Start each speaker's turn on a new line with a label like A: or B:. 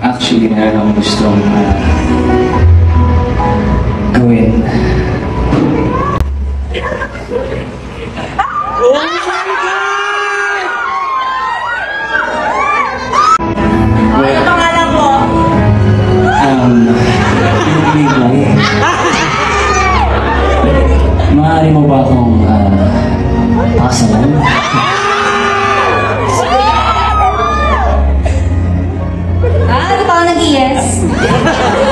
A: actually meron akong gustong uh, gawin. Oh my God!
B: Well, ano pangalan mo?
A: Um, Biglay. Maaari mo ba akong ah, uh, pakasalan?
B: です。